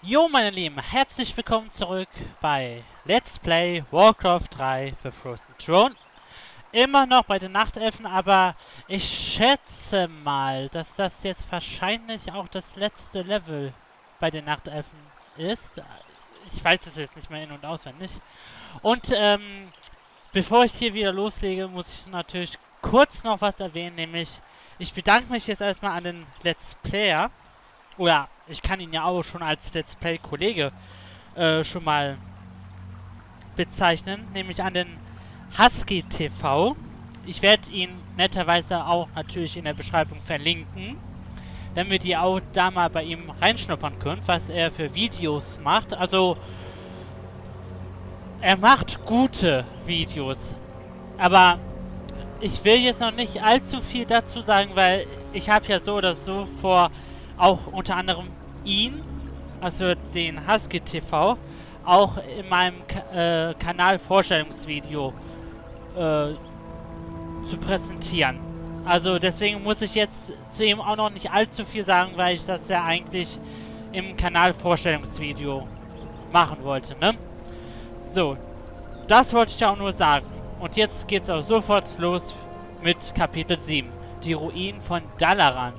Jo, meine Lieben, herzlich willkommen zurück bei Let's Play Warcraft 3 The Frozen Throne. Immer noch bei den Nachtelfen, aber ich schätze mal, dass das jetzt wahrscheinlich auch das letzte Level bei den Nachtelfen ist. Ich weiß es jetzt nicht mehr in- und auswendig. Und, ähm, bevor ich hier wieder loslege, muss ich natürlich kurz noch was erwähnen, nämlich ich bedanke mich jetzt erstmal an den Let's Player. Oder ich kann ihn ja auch schon als Let's Play-Kollege äh, schon mal bezeichnen, nämlich an den Husky TV. Ich werde ihn netterweise auch natürlich in der Beschreibung verlinken, damit ihr auch da mal bei ihm reinschnuppern könnt, was er für Videos macht. Also, er macht gute Videos, aber ich will jetzt noch nicht allzu viel dazu sagen, weil ich habe ja so oder so vor, auch unter anderem ihn, also den Husky TV, auch in meinem Ka äh, Kanal Vorstellungsvideo äh, zu präsentieren. Also deswegen muss ich jetzt zu ihm auch noch nicht allzu viel sagen, weil ich das ja eigentlich im Kanal Vorstellungsvideo machen wollte, ne? So, das wollte ich auch nur sagen. Und jetzt geht's auch sofort los mit Kapitel 7. Die Ruinen von Dalaran.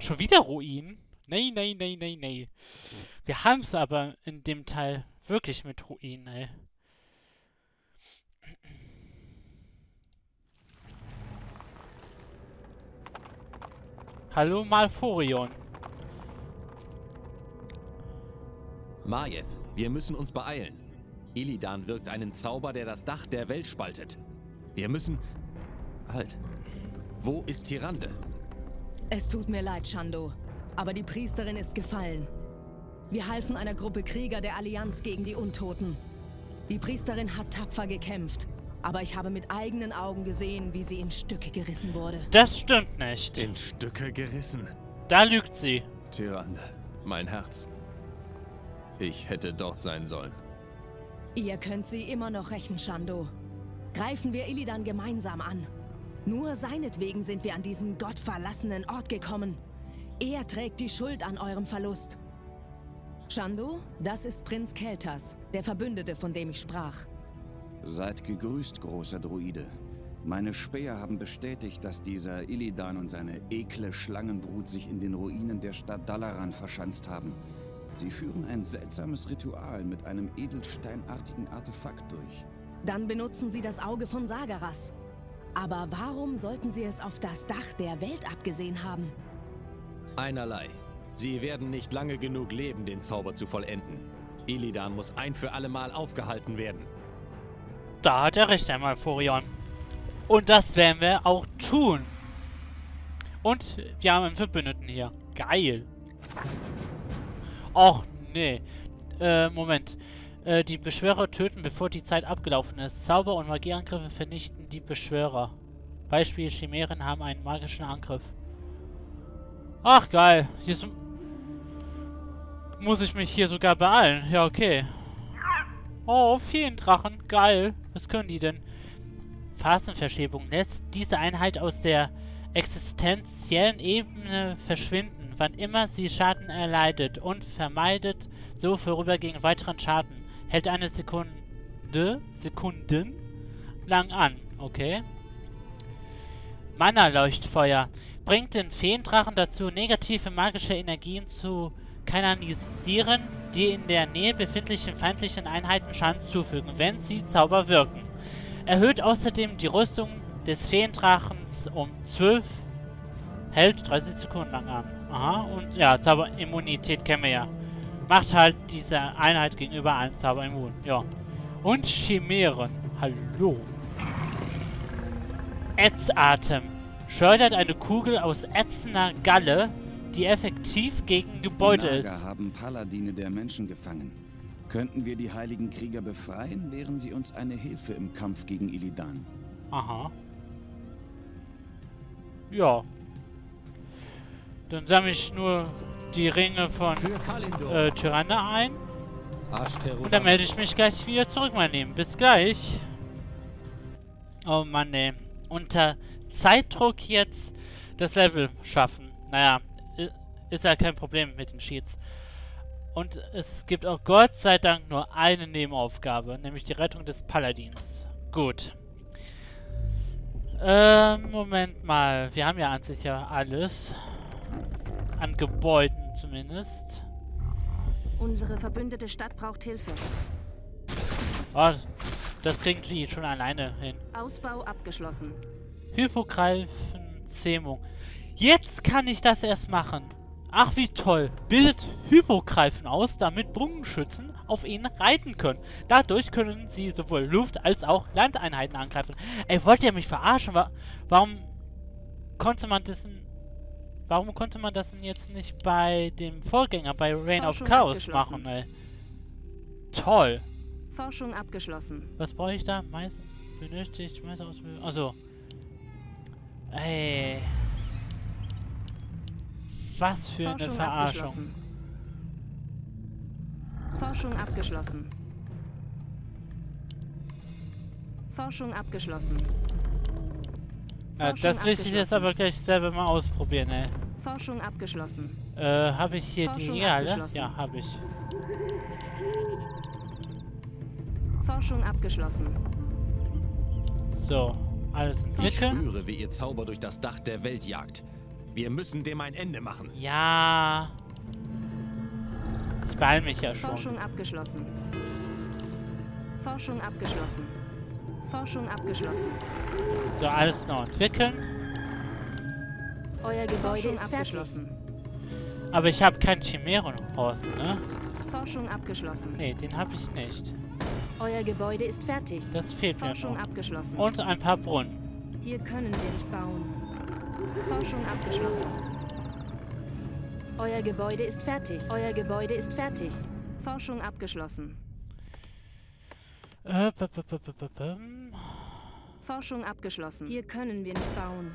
Schon wieder Ruinen? Nein, nein, nein, nein, nein. Wir haben es aber in dem Teil wirklich mit Ruinen, ey. Hallo Malforion. Majev, wir müssen uns beeilen. Illidan wirkt einen Zauber, der das Dach der Welt spaltet. Wir müssen... Halt. Wo ist Tyrande? Es tut mir leid, Shando, aber die Priesterin ist gefallen. Wir halfen einer Gruppe Krieger der Allianz gegen die Untoten. Die Priesterin hat tapfer gekämpft, aber ich habe mit eigenen Augen gesehen, wie sie in Stücke gerissen wurde. Das stimmt nicht. In Stücke gerissen. Da lügt sie. Tyrande, mein Herz. Ich hätte dort sein sollen. Ihr könnt sie immer noch rächen, Shando. Greifen wir Illidan gemeinsam an. Nur seinetwegen sind wir an diesen gottverlassenen Ort gekommen. Er trägt die Schuld an eurem Verlust. Shando, das ist Prinz Keltas, der Verbündete, von dem ich sprach. Seid gegrüßt, großer Druide. Meine Späher haben bestätigt, dass dieser Illidan und seine ekle Schlangenbrut sich in den Ruinen der Stadt Dalaran verschanzt haben. Sie führen ein seltsames Ritual mit einem edelsteinartigen Artefakt durch. Dann benutzen sie das Auge von Sagaras. Aber warum sollten sie es auf das Dach der Welt abgesehen haben? Einerlei. Sie werden nicht lange genug leben, den Zauber zu vollenden. Illidan muss ein für alle Mal aufgehalten werden. Da hat er recht einmal, Forion. Und das werden wir auch tun. Und wir haben einen Verbündeten hier. Geil. Och, nee. Äh, Moment. Äh, die Beschwörer töten, bevor die Zeit abgelaufen ist. Zauber- und Magieangriffe vernichten die Beschwörer. Beispiel, Chimären haben einen magischen Angriff. Ach, geil. Jetzt muss ich mich hier sogar beeilen. Ja, okay. Oh, Feendrachen. Geil. Was können die denn? Phasenverschiebung lässt diese Einheit aus der existenziellen Ebene verschwinden, wann immer sie Schaden erleidet und vermeidet so vorübergehend weiteren Schaden. Hält eine Sekunde, Sekunden lang an. Okay. Mana-Leuchtfeuer. Bringt den Feendrachen dazu, negative magische Energien zu kanalisieren, die in der Nähe befindlichen feindlichen Einheiten Schaden zufügen, wenn sie Zauber wirken. Erhöht außerdem die Rüstung des Feendrachens um 12. Hält 30 Sekunden lang an. Aha, und ja, Zauberimmunität kennen wir ja. Macht halt diese Einheit gegenüber einem Zauber immun. Ja. Und Chimären. Hallo. Ätzatem. Schleudert eine Kugel aus ätzender Galle, die effektiv gegen Gebäude die ist. Haben Paladine der Menschen gefangen. Könnten wir die heiligen Krieger befreien, wären sie uns eine Hilfe im Kampf gegen Illidan. Aha. Ja. Dann sammle ich nur die Ringe von äh, Tyranne ein. Und dann melde ich mich gleich wieder zurück, mein Lieben. Bis gleich. Oh Mann, ey. Unter Zeitdruck jetzt das Level schaffen. Naja, ist ja kein Problem mit den Sheets. Und es gibt auch Gott sei Dank nur eine Nebenaufgabe, nämlich die Rettung des Paladins. Gut. Ähm, Moment mal. Wir haben ja an sich ja alles. An Gebäuden zumindest. Unsere verbündete Stadt braucht Hilfe. Oh, das kriegen die schon alleine hin. Ausbau abgeschlossen. Hypogreifen, Zähmung. Jetzt kann ich das erst machen. Ach, wie toll. Bildet Hypogreifen aus, damit Bogenschützen auf ihn reiten können. Dadurch können sie sowohl Luft- als auch Landeinheiten angreifen. Ey, wollt ihr mich verarschen? Wa warum konnte man das... Warum konnte man das denn jetzt nicht bei dem Vorgänger, bei Reign of Chaos machen, ey? Toll. Forschung abgeschlossen. Was brauche ich da? Meistens benötigt Meisterausbildung. Also. Ey. Was für Forschung eine Verarschung. Abgeschlossen. Forschung abgeschlossen. Forschung abgeschlossen. Ja, Forschung das will ich jetzt aber gleich selber mal ausprobieren, ey. Forschung abgeschlossen. Äh, habe ich hier Forschung die alle? abgeschlossen. Ja, habe ich. Forschung abgeschlossen. So, alles Ich entwickeln. spüre, wie ihr Zauber durch das Dach der Welt jagt. Wir müssen dem ein Ende machen. Ja. Ich beeil mich ja schon. Forschung abgeschlossen. Forschung abgeschlossen. Forschung abgeschlossen. So, alles noch entwickeln. Euer Gebäude Forschung ist abgeschlossen. Aber ich habe keinen Chimärenhorst, ne? Forschung abgeschlossen. Nee, den habe ich nicht. Euer Gebäude ist fertig. Das fehlt mir Forschung noch. abgeschlossen. Und ein paar Brunnen. Hier können wir nicht bauen. Forschung abgeschlossen. Euer Gebäude ist fertig. Euer Gebäude ist fertig. Forschung abgeschlossen. Äh, Forschung abgeschlossen. Hier können wir nicht bauen.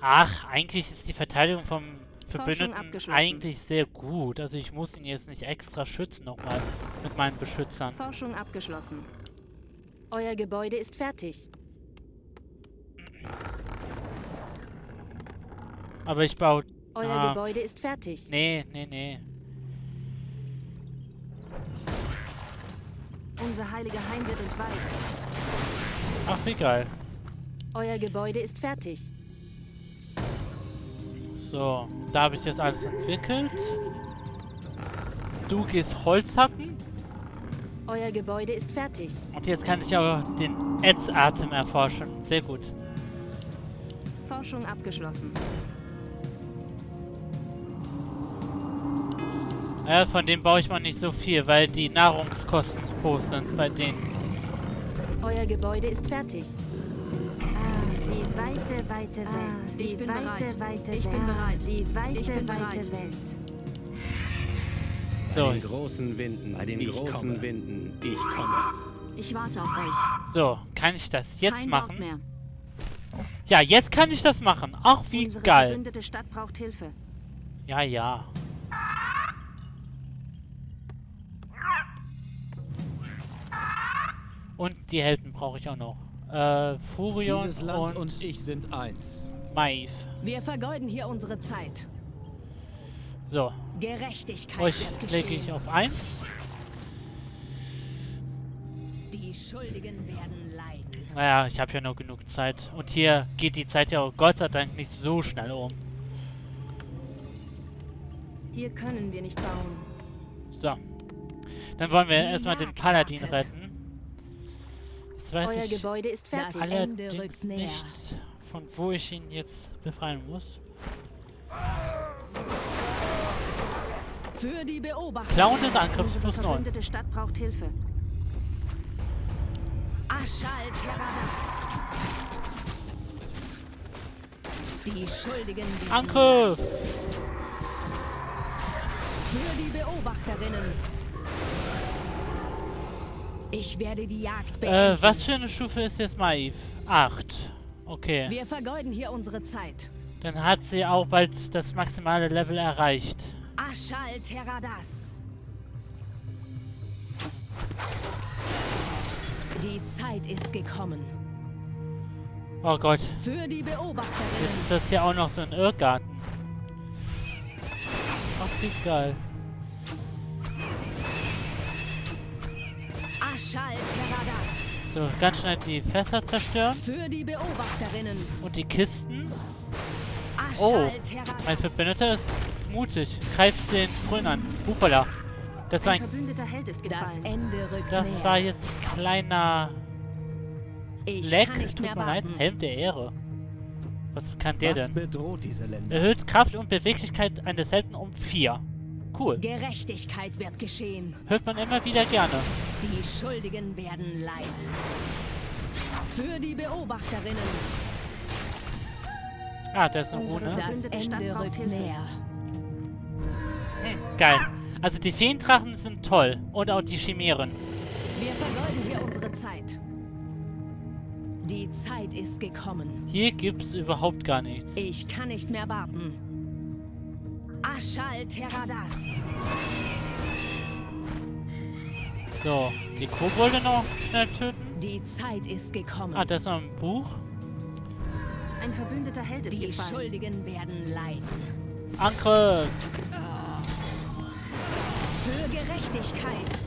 Ach, eigentlich ist die Verteidigung vom Verbündeten eigentlich sehr gut. Also ich muss ihn jetzt nicht extra schützen nochmal mit meinen Beschützern. Forschung abgeschlossen. Euer Gebäude ist fertig. Aber ich baue... Euer Ah. Gebäude ist fertig. Nee, nee, nee. Unser heiliger Hain wird entweiht. Ach, wie geil. Euer Gebäude ist fertig. So, da habe ich jetzt alles entwickelt. Du gehst Holz hacken. Euer Gebäude ist fertig. Und jetzt kann ich aber den Ätzatem erforschen. Sehr gut. Forschung abgeschlossen. Ja, von dem baue ich mal nicht so viel, weil die Nahrungskosten hoch sind bei denen. Euer Gebäude ist fertig. Ah, die weite, weite Welt. Ah, die ich bin weite, bereit. weite Ich Welt. bin bereit. Die weite, Ich bin weite bereit. Welt. So, Bei den großen Winden, bei den Ich großen komme. Winden, ich komme. Ich warte auf euch. so, kann ich das jetzt Kein Wort machen? mehr. Ja, jetzt kann ich das machen. Ach, wie Unsere geil. verbündete Stadt braucht Hilfe. Ja, ja. Und die Helden brauche ich auch noch. Äh, Furion Dieses Land und, und ich sind eins. Maeve. Wir vergeuden hier unsere Zeit. So, Gerechtigkeit euch lege geschehen. ich auf 1. Die Schuldigen werden leiden. Naja, ich habe ja noch genug Zeit. Und hier geht die Zeit ja auch Gott sei Dank nicht so schnell um. Hier können wir nicht bauen. So. Dann wollen wir Die erstmal den Paladin retten. Jetzt weiß Euer ich Gebäude ist fertig. Allerdings nicht, von wo ich ihn jetzt befreien muss. Für die Beobachter. Klauen des Angriffs plus 9. verbündete Stadt braucht Hilfe. Aschal. Die Schuldigen Angriff! Für die Beobachterinnen. Ich werde die Jagd beenden. Äh, was für eine Stufe ist jetzt Maeve? 8. Okay. Wir vergeuden hier unsere Zeit. Dann hat sie auch bald das maximale Level erreicht. Aschal Terradas. Die Zeit ist gekommen. Oh Gott. Für die Jetzt Beobachterinnen. ist das hier auch noch so ein Irrgarten. Ach, wie geil. So, ganz schnell die Fässer zerstören. Für die Beobachterinnen. Und die Kisten. Oh, mein Verbündeter ist mutig. Greift den Grün an. Hupala. Das war, Ein ein, verbündeter Held ist Das gefallen. Ende rückt das näher. war jetzt ein kleiner ich Leck. kann nicht Tut mehr mir leid. Helm der Ehre. Was kann der denn? Erhöht Kraft und Beweglichkeit eines Helden um 4. Cool. Gerechtigkeit wird geschehen. Hört man immer wieder gerne. Die Schuldigen werden leiden. Für die Beobachterinnen. Ah, da ist eine Rune. Das Ende rückt näher. Hm, geil. Also die Feendrachen sind toll. Und auch die Chimären. Wir vergeuden hier unsere Zeit. Die Zeit ist gekommen. Hier gibt's überhaupt gar nichts. Ich kann nicht mehr warten. Aschal Terradas. So, die Kobolde noch schnell töten. Die Zeit ist gekommen. Ah, da ist noch ein Buch. Ein verbündeter Held ist Die gefallen. Schuldigen werden leiden. Angriff! Für Gerechtigkeit.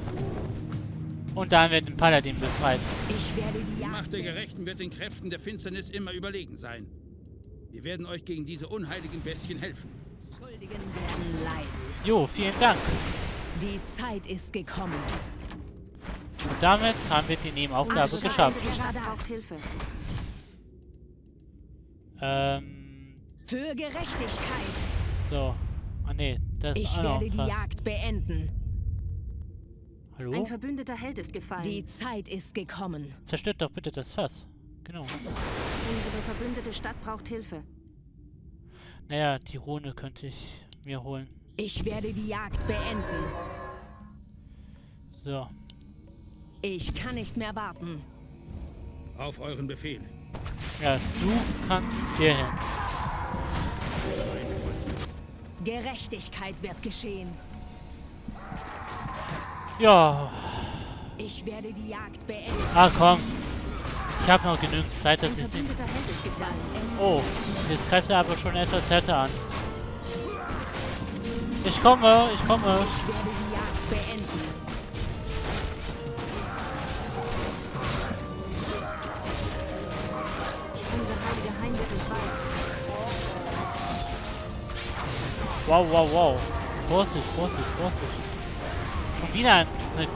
Und da haben wir den Paladin befreit. Ich werde die Die Jagd Macht der Gerechten wird den Kräften der Finsternis immer überlegen sein. Wir werden euch gegen diese unheiligen Bestien helfen. Schuldigen werden leiden. Jo, vielen Dank. Die Zeit ist gekommen. Und damit haben wir die Nebenaufgabe geschafft. Ähm, Für Gerechtigkeit. so. Ah ne, das ist Ich werde die. Jagd beenden. Hallo? Ein verbündeter Held ist gefallen. Die Zeit ist gekommen. Zerstört doch bitte das Fass. Genau. Unsere verbündete Stadt braucht Hilfe. Naja, die Rune könnte ich mir holen. Ich werde die Jagd beenden. So. Ich kann nicht mehr warten. Auf euren Befehl. Ja, du kannst hier hin. Gerechtigkeit wird geschehen. Ja. Ich werde die Jagd beenden. Ah, komm. Ich habe noch genügend Zeit, dass Ein ich nicht... Ende. Oh, jetzt greift er aber schon etwas härter an. Ich komme, ich komme. Wow, wow, wow. Vorsicht, Vorsicht, Vorsicht. Schon wieder eine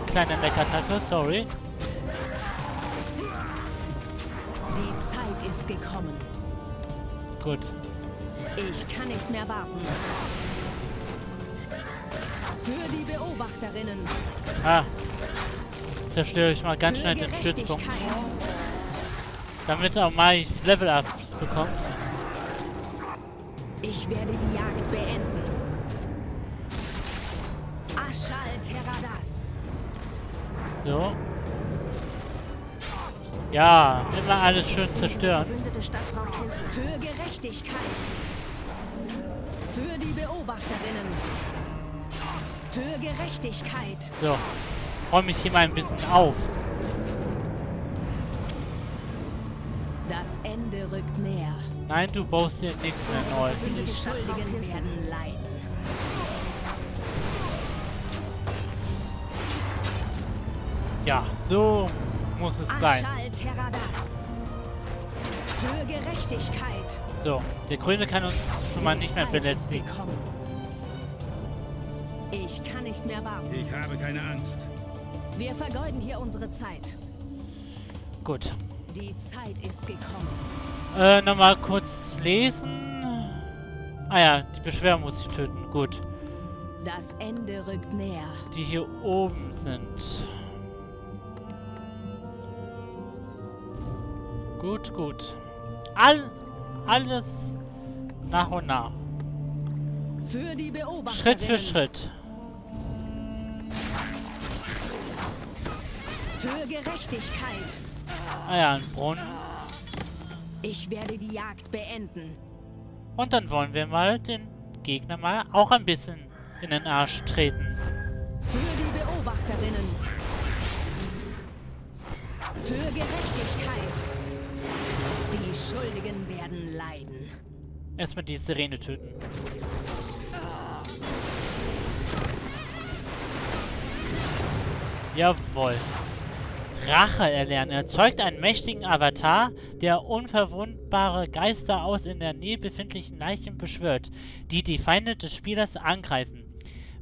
kleine Leckattacke, sorry. Gekommen. Gut. Ich kann nicht mehr warten. Für die Beobachterinnen. Ah. Zerstöre ich mal ganz Für schnell den Stützpunkt. Damit auch mal Level-Ups bekommt. Ich werde die Jagd beenden. Aschal Terradas. So. Ja, immer alles schön zerstören. Stadt braucht Hilfe. Für Gerechtigkeit. Für die Beobachterinnen. Für Gerechtigkeit. So. Räume ich hier mal ein bisschen auf. Das Ende rückt näher. Nein, du baust dir nichts mehr neu. Die Schuldigen werden leiden. Ja, so muss es sein. Für Gerechtigkeit. So, der Grüne kann uns schon mal Die nicht mehr belästigen. Ich kann nicht mehr warten. Ich habe keine Angst. Wir vergeuden hier unsere Zeit. Gut. Die Zeit ist gekommen. Äh, nochmal kurz lesen. Ah ja, die Beschwerde muss ich töten. Gut. Das Ende rückt näher. Die hier oben sind. Gut, gut. All, alles nach und nach. Für die Schritt Beobachterinnen. für Schritt. Für Gerechtigkeit. Ah ja, ein Brunnen. Ich werde die Jagd beenden. Und dann wollen wir mal den Gegner mal auch ein bisschen in den Arsch treten. Für die Beobachterinnen. Für Gerechtigkeit. Schuldigen werden leiden. Erstmal die Sirene töten. Jawohl. Rache erlernen. Erzeugt einen mächtigen Avatar, der unverwundbare Geister aus in der Nähe befindlichen Leichen beschwört, die die Feinde des Spielers angreifen.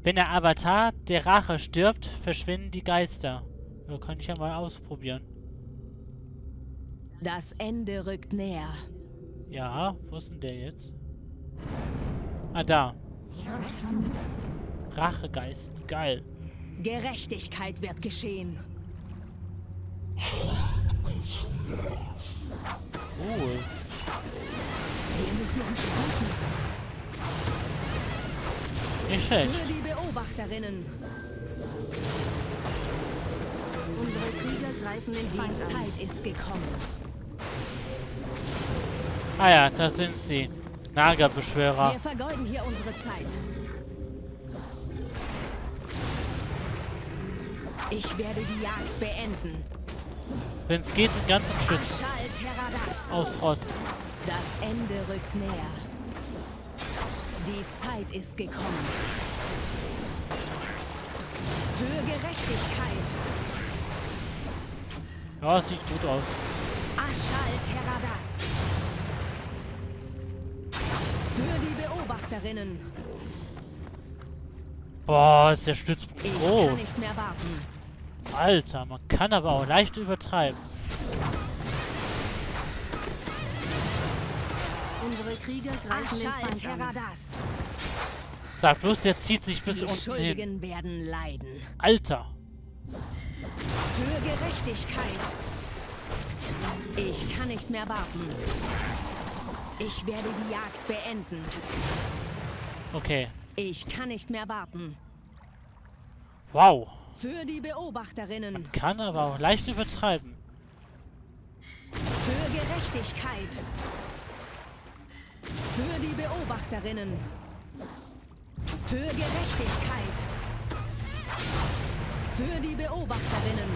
Wenn der Avatar der Rache stirbt, verschwinden die Geister. Ja, kann ich ja mal ausprobieren. Das Ende rückt näher. Ja, wo ist denn der jetzt? Ah, da. Rachegeist. Geil. Gerechtigkeit wird geschehen. Cool. Wir müssen uns streiten. Nicht schlecht. Für die Beobachterinnen. Unsere Krieger greifen den Die Feind an. Zeit ist gekommen. Ah ja, da sind sie. Nagerbeschwörer. Wir vergeuden hier unsere Zeit. Ich werde die Jagd beenden. Wenn es geht, den ganzen Schütz Aschal Terradas. ausrotten. Das Ende rückt näher. Die Zeit ist gekommen. Für Gerechtigkeit. Ja, sieht gut aus. Aschal Terradas. Beobachterinnen. Boah, ist der Stützpunkt Ich kann groß. nicht mehr warten. Alter, man kann aber auch leicht übertreiben. Unsere Krieger greifen den Feind. Terradas. Sag bloß, der zieht sich bis Die unten hin. Schuldigen werden leiden. Alter. Für Gerechtigkeit. Ich kann nicht mehr warten. Ich werde die Jagd beenden. Okay. Ich kann nicht mehr warten. Wow. Für die Beobachterinnen. Kann aber auch leicht übertreiben. Für Gerechtigkeit. Für die Beobachterinnen. Für Gerechtigkeit. Für die Beobachterinnen.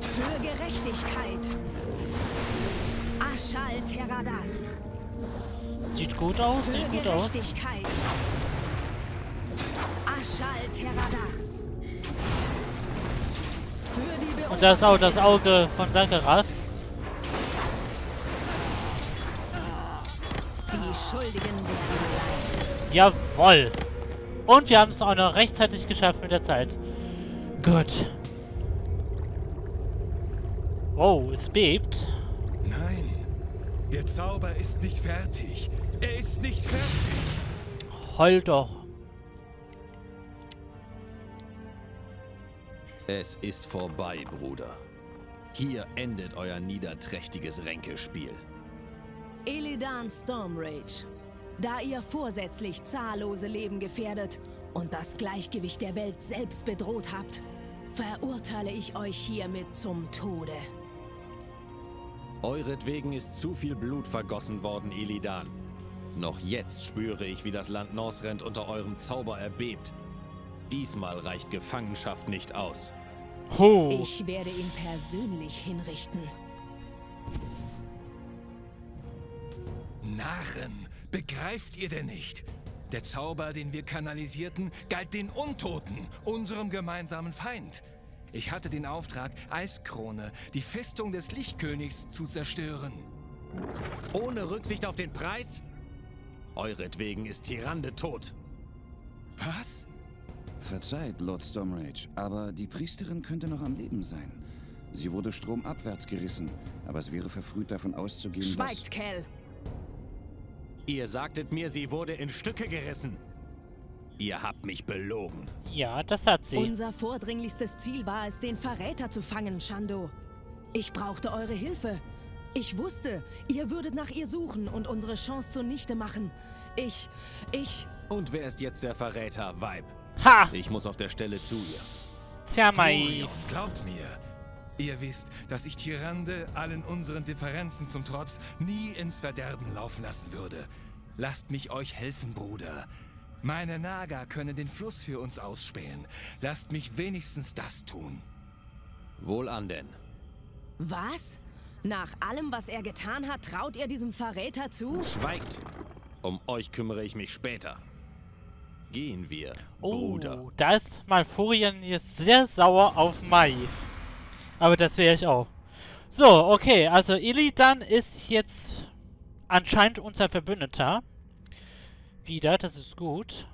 Für Gerechtigkeit. Aschal Terradas. Sieht gut aus, Für sieht gut aus. Aschal die Und das ist auch das. Auge von Sankaras. Die Schuldigen werden. Jawoll. Und wir haben es auch noch rechtzeitig geschafft mit der Zeit. Gut. Oh, es bebt. Nein, der Zauber ist nicht fertig. Er ist nicht fertig. Heul doch. Es ist vorbei, Bruder. Hier endet euer niederträchtiges Ränkespiel. Illidan Stormrage. Da ihr vorsätzlich zahllose Leben gefährdet und das Gleichgewicht der Welt selbst bedroht habt, verurteile ich euch hiermit zum Tode. Euretwegen ist zu viel Blut vergossen worden, Illidan. Noch jetzt spüre ich, wie das Land Norsrend unter eurem Zauber erbebt. Diesmal reicht Gefangenschaft nicht aus. Ho. Ich werde ihn persönlich hinrichten. Narren, begreift ihr denn nicht? Der Zauber, den wir kanalisierten, galt den Untoten, unserem gemeinsamen Feind. Ich hatte den Auftrag, Eiskrone, die Festung des Lichtkönigs, zu zerstören. Ohne Rücksicht auf den Preis? Euretwegen ist Tyrande tot. Was? Verzeiht, Lord Stormrage, aber die Priesterin könnte noch am Leben sein. Sie wurde stromabwärts gerissen, aber es wäre verfrüht davon auszugehen, Schweigt, Kell! Ihr sagtet mir, sie wurde in Stücke gerissen. Ihr habt mich belogen. Ja, das hat sie. Unser vordringlichstes Ziel war es, den Verräter zu fangen, Shando. Ich brauchte eure Hilfe. Ich wusste, ihr würdet nach ihr suchen und unsere Chance zunichte machen. Ich, ich, Und wer ist jetzt der Verräter, Weib? Ha! Ich muss auf der Stelle zu ihr. Tja, Mai. Glaubt mir. Ihr wisst, dass ich Tyrande allen unseren Differenzen zum Trotz nie ins Verderben laufen lassen würde. Lasst mich euch helfen, Bruder. Meine Naga können den Fluss für uns ausspähen. Lasst mich wenigstens das tun. Wohlan denn. was? Nach allem, was er getan hat, traut ihr diesem Verräter zu? Schweigt! Um euch kümmere ich mich später. Gehen wir, Oh, Bruder. da ist Malfurion jetzt sehr sauer auf Mai. Aber das wäre ich auch. So, okay, also Illidan ist jetzt anscheinend unser Verbündeter. Wieder, das ist gut.